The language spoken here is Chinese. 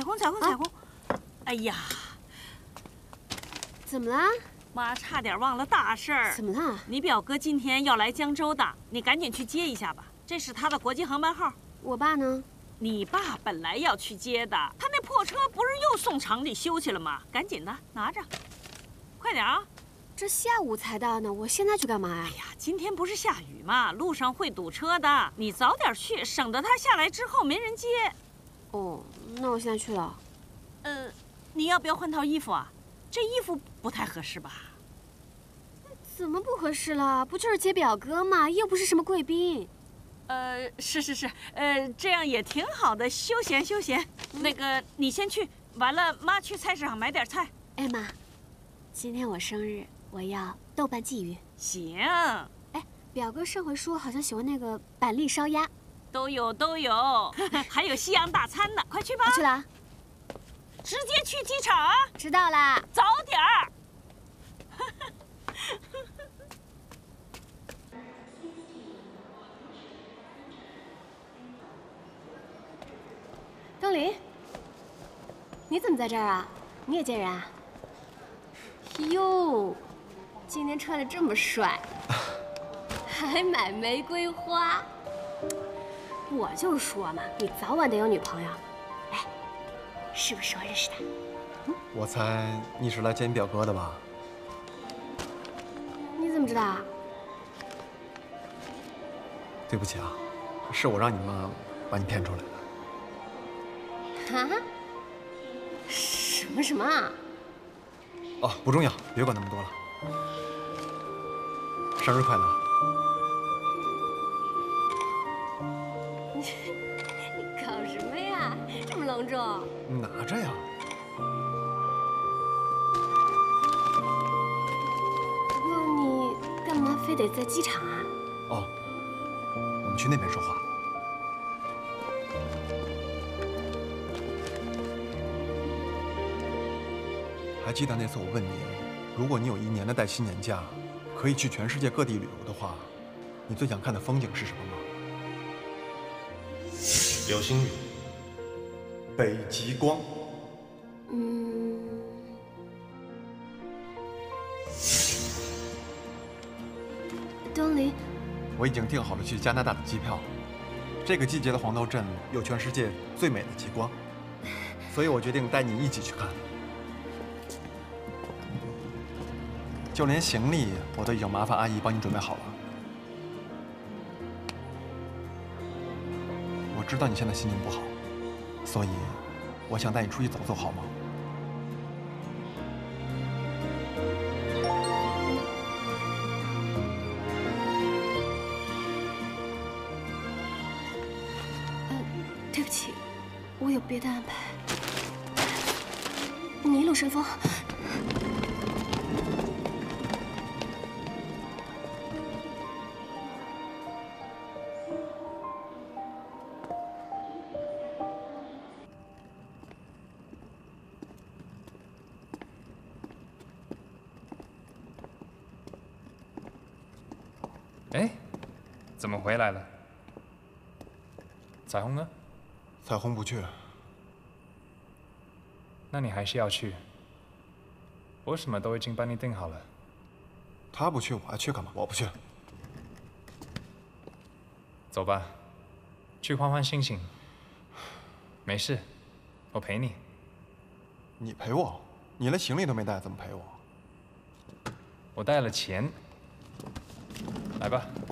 彩虹，彩虹，彩虹！哎呀，怎么了？妈差点忘了大事儿。怎么了？你表哥今天要来江州的，你赶紧去接一下吧。这是他的国际航班号。我爸呢？你爸本来要去接的，他那破车不是又送厂里修去了吗？赶紧的，拿着，快点啊！这下午才到呢，我现在去干嘛呀？哎呀，今天不是下雨吗？路上会堵车的，你早点去，省得他下来之后没人接。哦，那我现在去了。呃，你要不要换套衣服啊？这衣服不太合适吧？怎么不合适了？不就是接表哥吗？又不是什么贵宾。呃，是是是，呃，这样也挺好的，休闲休闲。那个，你先去，完了妈去菜市场买点菜。哎妈，今天我生日，我要豆瓣鲫鱼。行。哎，表哥上回说好像喜欢那个板栗烧鸭。都有都有，还有西洋大餐呢，快去吧。我去了。直接去机场啊！知道啦，早点儿。东林，你怎么在这儿啊？你也见人啊？哟，今天穿的这么帅，还买玫瑰花。我就说嘛，你早晚得有女朋友。哎，是不是我认识的？我猜你是来见你表哥的吧？你怎么知道啊？对不起啊，是我让你妈把你骗出来的。啊？什么什么啊？哦，不重要，别管那么多了。生日快乐！你搞什么呀？这么隆重？拿着呀。不过你干嘛非得在机场啊？哦，我们去那边说话。还记得那次我问你，如果你有一年的带薪年假，可以去全世界各地旅游的话，你最想看的风景是什么吗？流星雨，北极光。嗯。东林，我已经订好了去加拿大的机票。这个季节的黄道镇有全世界最美的极光，所以我决定带你一起去看。就连行李我都已经麻烦阿姨帮你准备好了。我知道你现在心情不好，所以我想带你出去走走，好吗？呃，对不起，我有别的安排。你一路顺风。哎，怎么回来了？彩虹呢？彩虹不去。那你还是要去。我什么都已经帮你定好了。他不去，我还去干嘛？我不去。走吧，去换换心情。没事，我陪你。你陪我？你连行李都没带，怎么陪我？我带了钱。来吧。